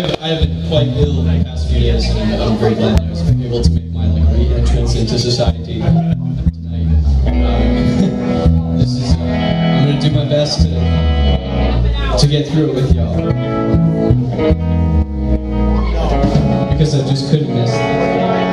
I've, I've been quite ill the past few days, and I'm very glad I was able to make my like re-entrance into society tonight. Um, this is, uh, I'm gonna do my best to to get through it with y'all because I just couldn't miss.